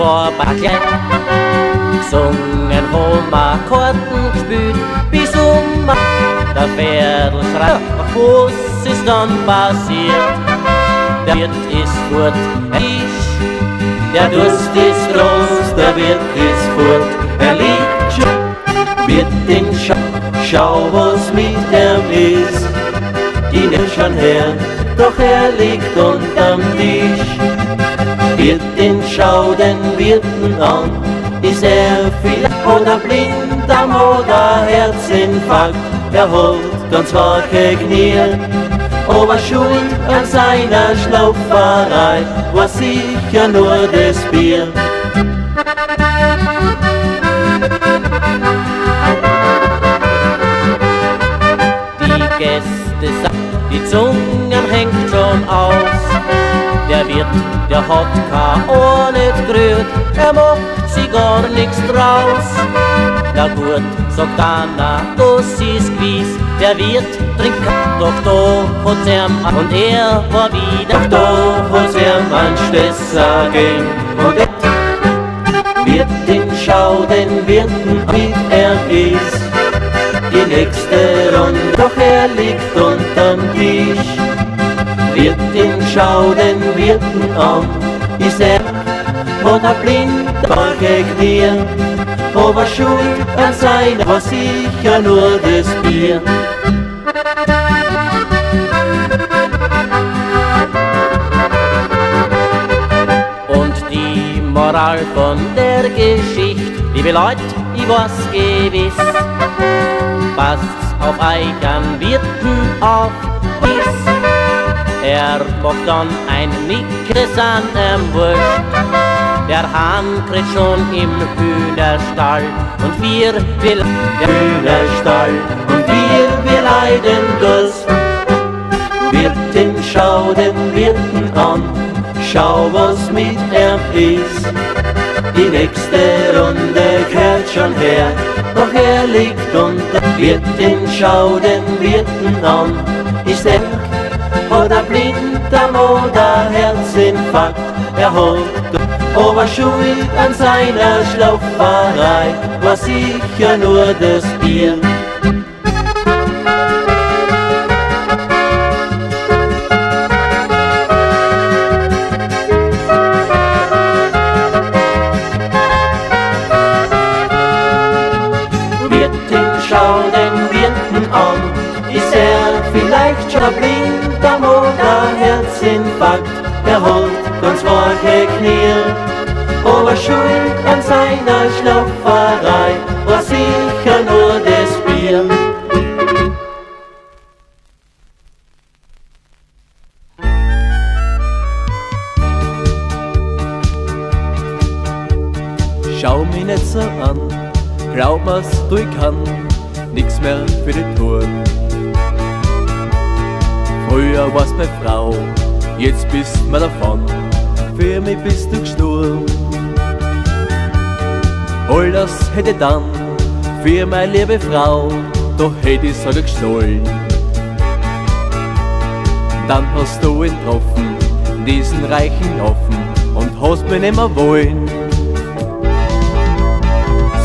vorbei. Gesungen, Roma, Korten gespielt, bis um der Pferdl schreit, was ist dann passiert? Der Wirt ist fort, ich, der Durst ist groß, der Wirt ist fort, er liegt schon, wird den Schau, schau, was mit ihm ist, die nimmt schon her, doch er liegt unterm Tisch. Wird den Schau den Wirten an, ist er vielleicht oder blind am oder Herzinfarkt, er holt ganz wache Knie. Aber schuld an seiner Schlauferei war sicher nur das Bier. Wirt, der hat kein Ohr nicht gerührt, er macht sie gar nix draus. Na gut, sagt Anna, das ist gewiss, der Wirt trinkt doch da hat's ihm und er war wieder doch da hat's ihm an Stesser gehen. Und er wird den Schau den Wirten mit er ist die nächste Runde, doch er liegt unterm Tisch. Wird den Schau den Wirten an, ist er oder blind, war Knie, aber schuld an seiner war sicher nur das Bier. Und die Moral von der Geschichte, liebe Leute, ich weiß gewiss, passt auf euch an Wirten auf, er macht dann ein Nickes an dem Wurscht. Der Hahn kriegt schon im Hühnerstall und wir will der Hühnerstall und wir, wir leiden Durst. Wirten, schau den Wirten an, schau was mit ihm ist. Die nächste Runde kehrt schon her, doch er liegt unter Wirten, schau den Wirten an. Er oder am oder Herzinfarkt, er holt aber schuld an seiner Schlauferei. War sicher nur das Bier. Schau den Wirten an, ist er vielleicht schon blind am oder Herzinfarkt, er holt ganz wache Knie. Aber schuld an seiner Schlauferei war sicher nur das Bier. Schau mich nicht so an, glaub mir's, du ich kann nix mehr für die tun. Früher warst meine Frau, jetzt bist mir davon, für mich bist du gestorben. All das hätte dann für meine liebe Frau, doch hätte ich sogar gestohlen. Dann hast du ihn getroffen, diesen reichen Offen, und hast mich nimmer wollen.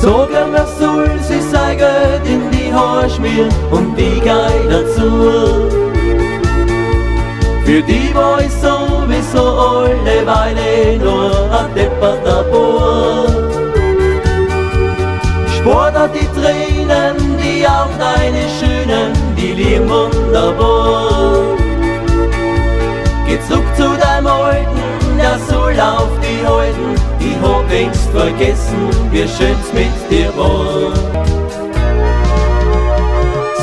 Sag ihm, er soll sein Geld in die Haare schmieren und die Geil dazu. Für die war ich sowieso alle Weile nur ein depperter Bub. Sport hat die Tränen, die Augen deine Schönen, die lieben wunderbar. Geh zurück zu deinem Alten, der soll auf die halten, ich hab längst vergessen, wie schön's mit dir war.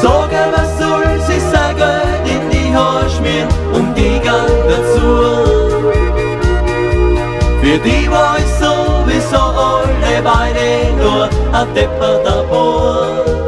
Sag er soll sein Geld in die Haare schmieren und die Gang dazu. Für die war ich sowieso alle beide nur ein depperter Bohr.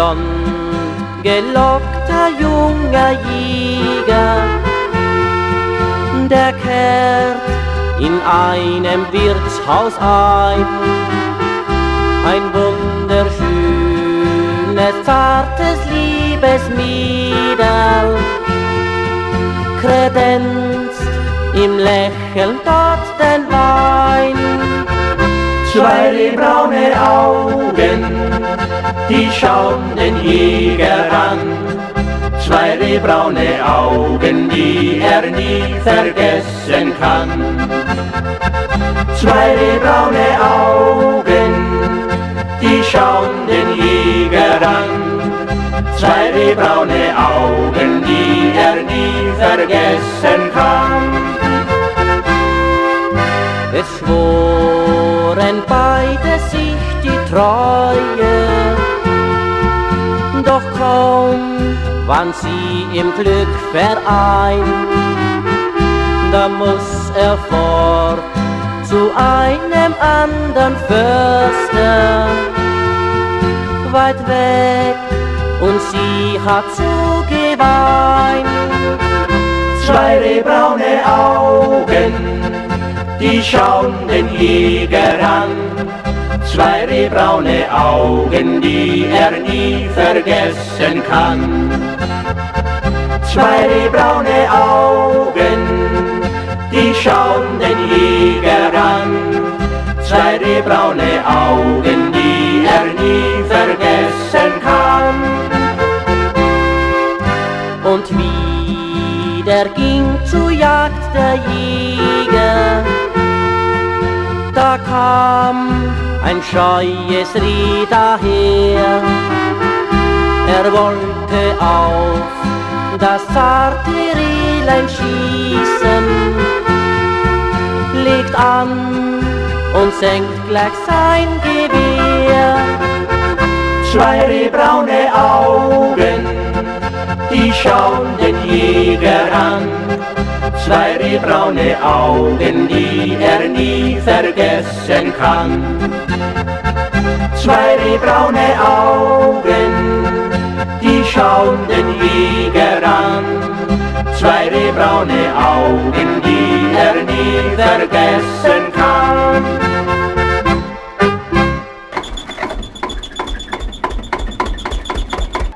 Blond gelockter junger Jäger, der kehrt in einem Wirtshaus ein. Ein wunderschönes, zartes Liebesmiedel kredenzt im Lächeln dort den Wein. Zwei braune Augen, die schauen den Jäger an. Zwei braune Augen, die er nie vergessen kann. Zwei braune Augen, die schauen den Jäger an. Zwei braune Augen, die er nie vergessen kann. Es schworen beide sich die Treue, doch kaum waren sie im Glück vereint, da muss er fort zu einem anderen Förster, weit weg, und sie hat zugeweint. Zwei braune Augen, die schauen den Jäger an. Zwei braune Augen, die er nie vergessen kann. Zwei braune Augen, die schauen den Jäger an. Zwei braune Augen, die er nie vergessen kann. Und wieder ging zur Jagd der Jäger. Da kam ein scheues Reh daher. Er wollte auf das zarte Rehlein schießen, legt an und senkt gleich sein Gewehr. Zwei braune Augen, die schauen den Jäger an zwei braune Augen, die er nie vergessen kann. Zwei braune Augen, die schauen den Jäger an. Zwei braune Augen, die er nie vergessen kann.